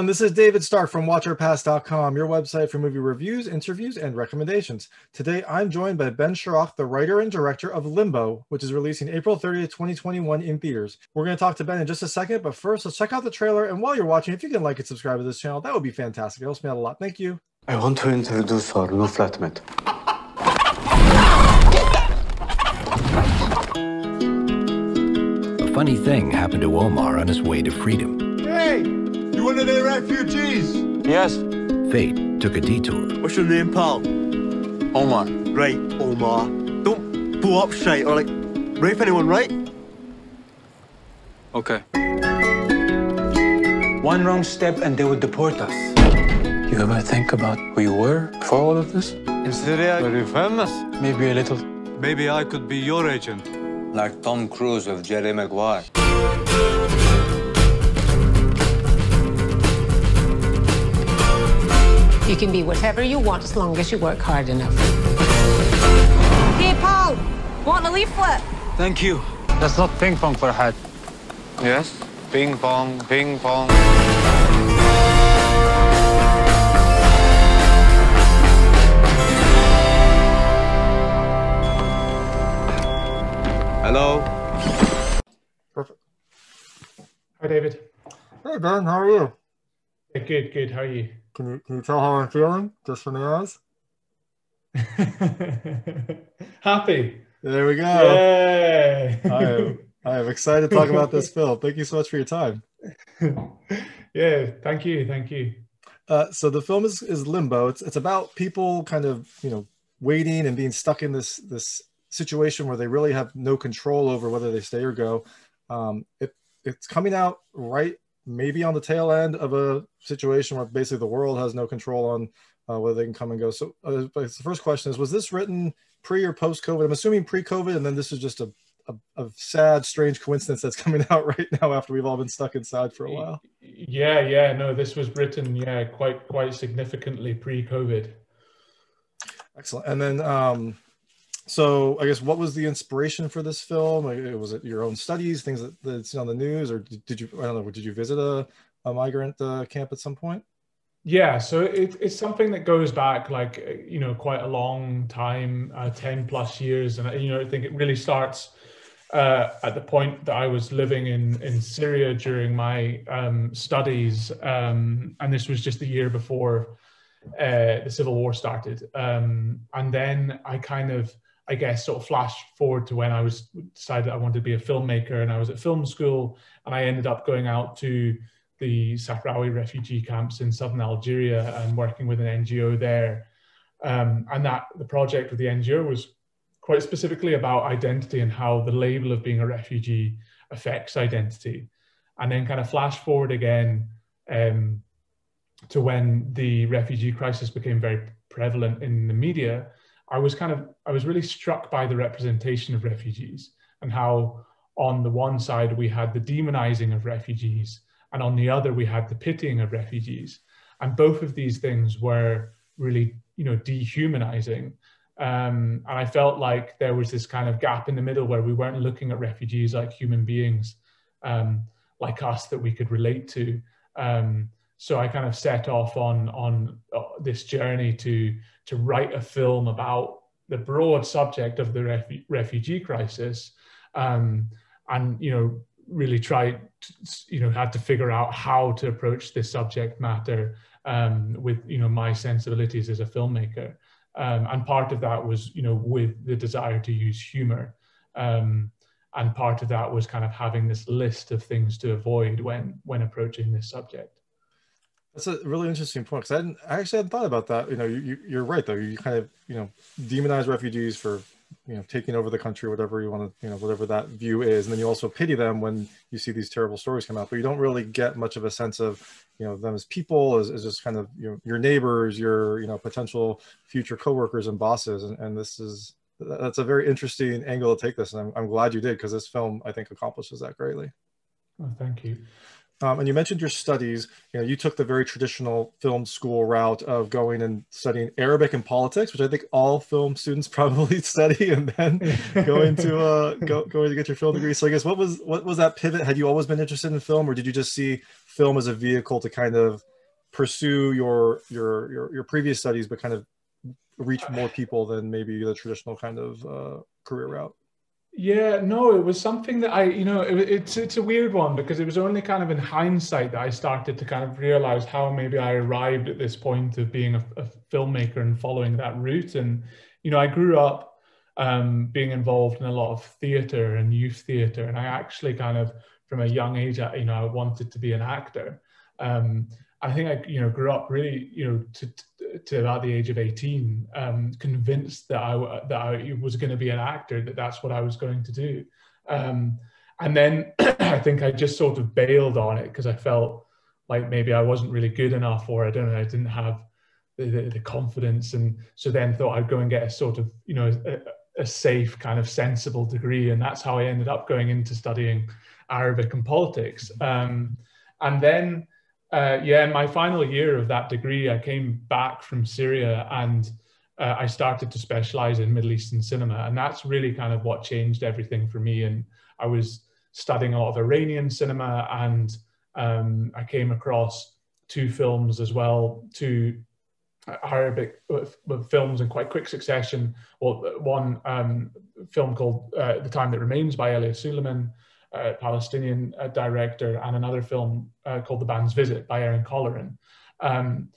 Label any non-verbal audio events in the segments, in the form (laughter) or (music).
everyone. This is David Stark from WatchOrPass.com, your website for movie reviews, interviews, and recommendations. Today, I'm joined by Ben Sharrock, the writer and director of Limbo, which is releasing April 30th, 2021 in theaters. We're going to talk to Ben in just a second, but first, let's check out the trailer. And while you're watching, if you can like and subscribe to this channel, that would be fantastic. It helps me out a lot. Thank you. I want to introduce our new flatmate. A funny thing happened to Omar on his way to freedom. Hey, you one of the refugees? Yes, Fate took a detour. What's your name, pal? Omar. Right, Omar. Don't blow up shite or like rape anyone, right? Okay. One wrong step and they would deport us. You ever think about who you were before all of this? In Syria, very famous. Maybe a little. Maybe I could be your agent. Like Tom Cruise with Jerry Maguire. You can be whatever you want as long as you work hard enough. Hey, Paul, want a leaflet? Thank you. That's not ping pong, for Farhad. Yes? Ping pong, ping pong. Hello? Perfect. Hi, David. Hey, Ben, how are you? Hey, Good, good. How are you? Can you, can you tell how I'm feeling just from the eyes? (laughs) Happy. There we go. Yay! I am, I am excited to talk about this (laughs) film. Thank you so much for your time. (laughs) yeah, thank you, thank you. Uh, so the film is, is Limbo. It's it's about people kind of you know waiting and being stuck in this this situation where they really have no control over whether they stay or go. Um, it it's coming out right maybe on the tail end of a situation where basically the world has no control on uh, whether they can come and go. So uh, the first question is: Was this written pre or post COVID? I'm assuming pre COVID, and then this is just a, a a sad, strange coincidence that's (laughs) coming out right now after we've all been stuck inside for a while. Yeah, yeah. No, this was written, yeah, quite quite significantly pre-COVID. Excellent. And then, um, so I guess what was the inspiration for this film? Was it your own studies, things that that's on the news, or did, you? I don't know. Did you visit a, a migrant uh, camp at some point? Yeah, so it, it's something that goes back like you know quite a long time, uh, ten plus years, and you know I think it really starts uh, at the point that I was living in in Syria during my um, studies, um, and this was just the year before uh, the civil war started, um, and then I kind of I guess sort of flash forward to when I was decided I wanted to be a filmmaker, and I was at film school, and I ended up going out to the Sahrawi refugee camps in southern Algeria and working with an NGO there. Um, and that the project with the NGO was quite specifically about identity and how the label of being a refugee affects identity. And then kind of flash forward again um, to when the refugee crisis became very prevalent in the media. I was kind of I was really struck by the representation of refugees and how on the one side we had the demonizing of refugees and on the other we had the pitying of refugees. And both of these things were really you know dehumanizing. Um, and i felt like there was this kind of gap in the middle where we weren't looking at refugees like human beings um, like us that we could relate to. Um, so i kind of set off on on uh, this journey to to write a film about the broad subject of the refu- refugee crisis um, and you know really tried, you know, had to figure out how to approach this subject matter um, with, you know, my sensibilities as a filmmaker. Um, and part of that was, you know, with the desire to use humor. Um, and part of that was kind of having this list of things to avoid when when approaching this subject. That's a really interesting point because I, I actually hadn't thought about that. You know, you, you're right though. You kind of you know demonize refugees for you know taking over the country whatever you want to you know whatever that view is. And then you also pity them when you see these terrible stories come out. But you don't really get much of a sense of you know them as people as, as just kind of you know, your neighbors your you know potential future coworkers and bosses. And, and this is that's a very interesting angle to take this. And i'm, I'm glad you did because this film i think accomplishes that greatly. Thank you Um, and you mentioned your studies. You know, you took the very traditional film school route of going and studying Arabic and politics, which I think all film students (laughs) probably study, and then going to uh, go, going to get your film degree. So I guess what was what was that pivot? Had you always been interested in film, or did you just see film as a vehicle to kind of pursue your your your, your previous studies, but kind of reach more people than maybe the traditional kind of uh, career route? Yeah, no, it was something that I, you know, it, it's it's a weird one because it was only kind of in hindsight that I started to kind of realize how maybe I arrived at this point of being a, a filmmaker and following that route. And you know, I grew up um, being involved in a lot of theater and youth theater, and I actually kind of from a young age, you know, I wanted to be an actor. Um, I think I, you know, grew up really, you know, to, to about the age of 18, um, convinced that I, that I was going to be an actor, that that's what I was going to do. Um, and then (clears throat) I think I just sort of bailed on it because I felt like maybe I wasn't really good enough or I don't know, I didn't have the, the, the confidence. And so then thought I'd go and get a sort of, you know, a, a safe kind of sensible degree. And that's how I ended up going into studying Arabic and politics. Um, and then, uh, yeah, in my final year of that degree, I came back from Syria and uh, I started to specialize in Middle Eastern cinema. And that's really kind of what changed everything for me. And I was studying a lot of Iranian cinema and um, I came across two films as well, two Arabic uh, films in quite quick succession. Well, one um, film called uh, The Time That Remains by Elia Suleiman, uh, Palestinian uh, director, and another film uh, called The Band's Visit by Eran Kolirin. Um,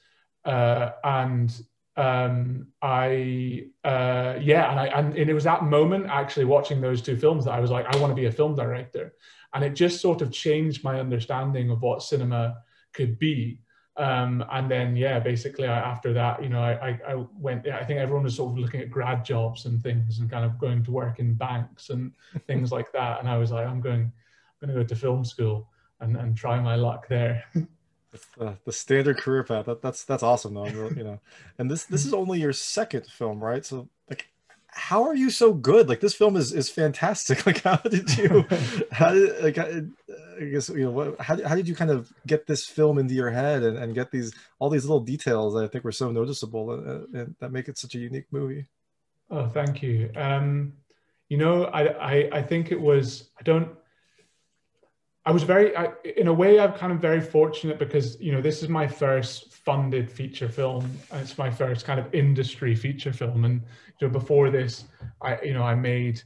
uh, and um, I, uh, yeah, and, I, and, and it was that moment actually watching those two films that I was like, I want to be a film director. And it just sort of changed my understanding of what cinema could be. Um, and then, yeah, basically I, after that, you know, I, I, went, I think everyone was sort of looking at grad jobs and things and kind of going to work in banks and (laughs) things like that. And I was like, I'm going, I'm going to go to film school and, and try my luck there. (laughs) the, the standard career path. That, that's, that's awesome though. You know, and this, this is only your second film, right? So like, how are you so good? Like this film is, is fantastic. (laughs) Like how did you, how did, like, I guess you know what, how, how did you kind of get this film into your head and, and get these all these little details that I think were so noticeable and, and that make it such a unique movie. Oh, thank you. Um, you know, I, I I think it was I don't. I was very, I, in a way, I'm kind of very fortunate because you know this is my first funded feature film. And it's my first kind of industry feature film, and you know before this, I you know I made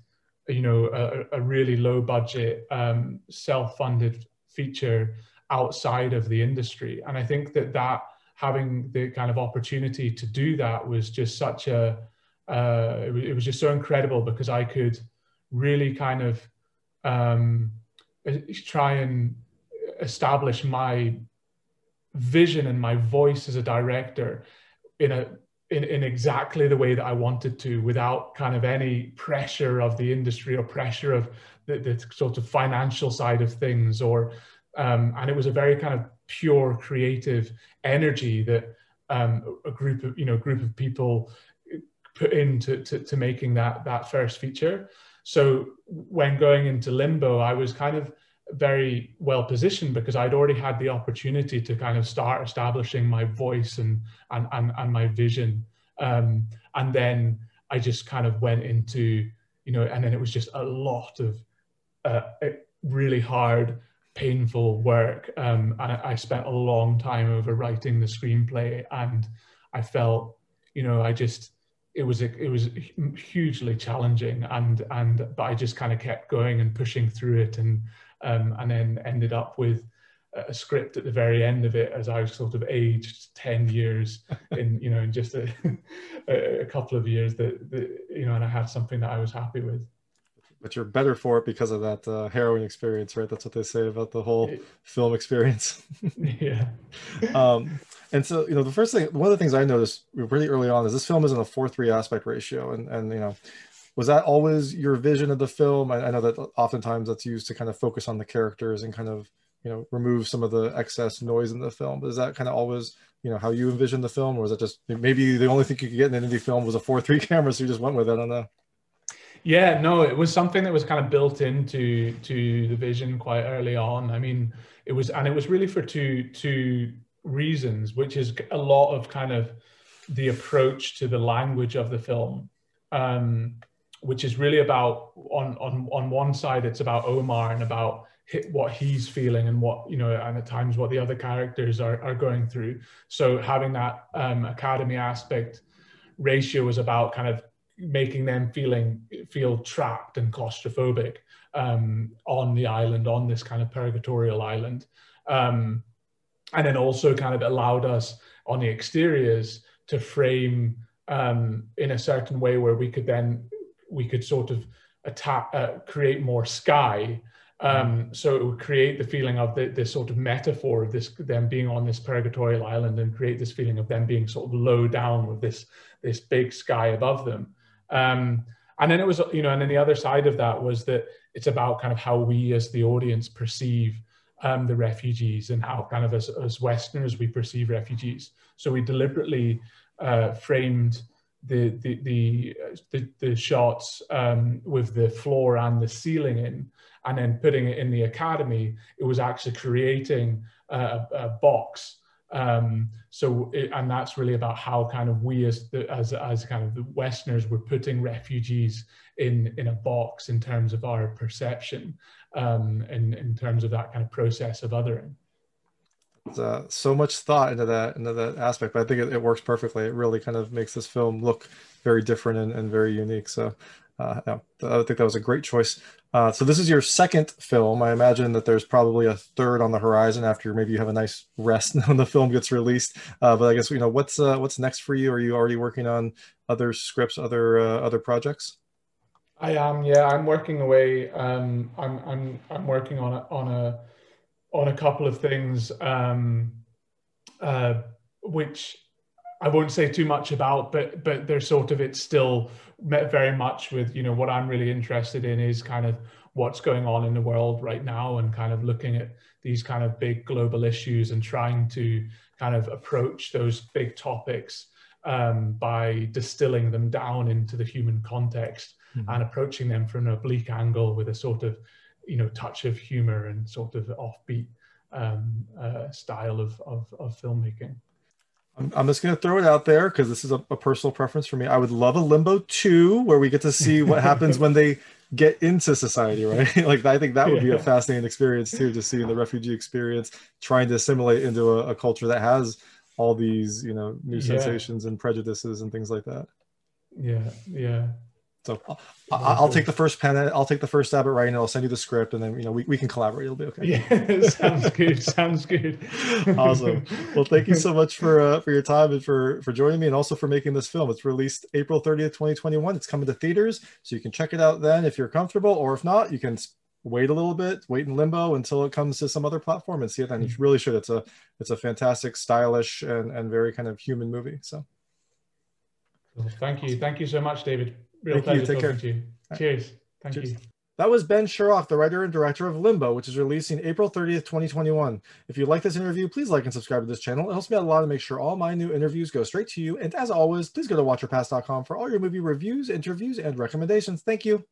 you know a, a really low budget um, self-funded feature outside of the industry. And i think that that having the kind of opportunity to do that was just such a uh, it, it, was just so incredible because i could really kind of um, try and establish my vision and my voice as a director in a in, in exactly the way that I wanted to without kind of any pressure of the industry or pressure of the, the sort of financial side of things or um, and it was a very kind of pure creative energy that um, a group of you know group of people put into to, to making that that first feature. So when going into limbo i was kind of very well positioned because I'd already had the opportunity to kind of start establishing my voice and and and, and my vision. Um, and then I just kind of went into, you know, and then it was just a lot of uh, really hard, painful work. Um, and I spent a long time over writing the screenplay, and I felt, you know, I just it was it was hugely challenging, and and but I just kind of kept going and pushing through it and um, and then ended up with a script at the very end of it as I was sort of aged 10 years (laughs) in, you know, in just (laughs) a, a couple of years that, that, you know, and I had something that I was happy with. But you're better for it because of that uh, harrowing experience, right? That's what they say about the whole film experience. (laughs) yeah. Um, and so, you know, the first thing, one of the things I noticed really early on is this film is in a 4-3 aspect ratio. And, and, you know, was that always your vision of the film? I, I, know that oftentimes that's used to kind of focus on the characters and kind of you know remove some of the excess noise in the film. But is that kind of always you know how you envisioned the film, or was it just maybe the only thing you could get in an indie film was a four three (laughs) camera, so you just went with it? I don't know. Yeah, no, it was something that was kind of built into to the vision quite early on. I mean, it was, and it was really for two two reasons, which is a lot of kind of the approach to the language of the film, um, which is really about on on on one side it's about Omar and about what he's feeling and what you know, and at times what the other characters are are going through. So having that um, academy aspect ratio is about kind of making them feeling feel trapped and claustrophobic um, on the island, on this kind of purgatorial island. Um, and then also kind of allowed us on the exteriors to frame um, in a certain way where we could then we could sort of attack uh, create more sky. Um, so it would create the feeling of the, this sort of metaphor of this them being on this purgatorial island and create this feeling of them being sort of low down with this this big sky above them. Um, and then it was you know and then the other side of that was that it's about kind of how we as the audience perceive um, the refugees and how kind of as, as Westerners we perceive refugees. So we deliberately uh, framed the the the, the, the shots um, with the floor and the ceiling in, and then putting it in the academy. It was actually creating a, a box. Um, so it, and that's really about how kind of we as the, as as kind of the Westerners were putting refugees in in a box in terms of our perception um, in, in terms of that kind of process of othering. Uh, so much thought into that into that aspect, but I think it, it, works perfectly. It really kind of makes this film look very different and, and very unique. So, uh, I think that was a great choice. Uh, so this is your second film. I imagine that there's probably a third on the horizon after maybe you have a nice rest (laughs) when the film gets released. Uh, but I guess you know what's uh, what's next for you. Are you already working on other scripts, other uh, other projects? I am, yeah. I'm working away. Um, I'm I'm I'm working on a on a on a couple of things, um, uh, which I won't say too much about, but but they're sort of it's still met very much with you know what I'm really interested in is kind of what's going on in the world right now and kind of looking at these kind of big global issues and trying to kind of approach those big topics um, by distilling them down into the human context mm-hmm. and approaching them from an oblique angle with a sort of you know touch of humor and sort of offbeat um, uh, style of, of, of filmmaking. I'm, just going to throw it out there because this is a, a, personal preference for me. I would love a Limbo 2 where we get to see what happens when they get into society, right? (laughs) like, I think that would be a fascinating experience too, to see the refugee experience, trying to assimilate into a, a culture that has all these, you know, new sensations and prejudices and things like that. Yeah, yeah. So I'll, I'll, take the first pen. I'll take the first stab at writing. It. I'll send you the script, and then you know we, we can collaborate. It'll be okay. Yeah, (laughs) sounds good. sounds good. awesome. Well, thank you so much for uh, for your time and for for joining me, and also for making this film. It's released April thirtieth, twenty twenty one. It's coming to theaters, so you can check it out then if you're comfortable, or if not, you can wait a little bit, wait in limbo until it comes to some other platform and see it. Then you really should. It's a it's a fantastic, stylish, and and very kind of human movie. So. Thank you. Thank you so much, David. Real Thank you. Take care. You. Cheers. Thank Cheers. you. That was Ben Sharrock, the writer and director of Limbo, which is releasing April 30th, 2021. If you like this interview, please like and subscribe to this channel. It helps me out a lot to make sure all my new interviews go straight to you. And as always, please go to watchorpass.com for all your movie reviews, interviews, and recommendations. Thank you.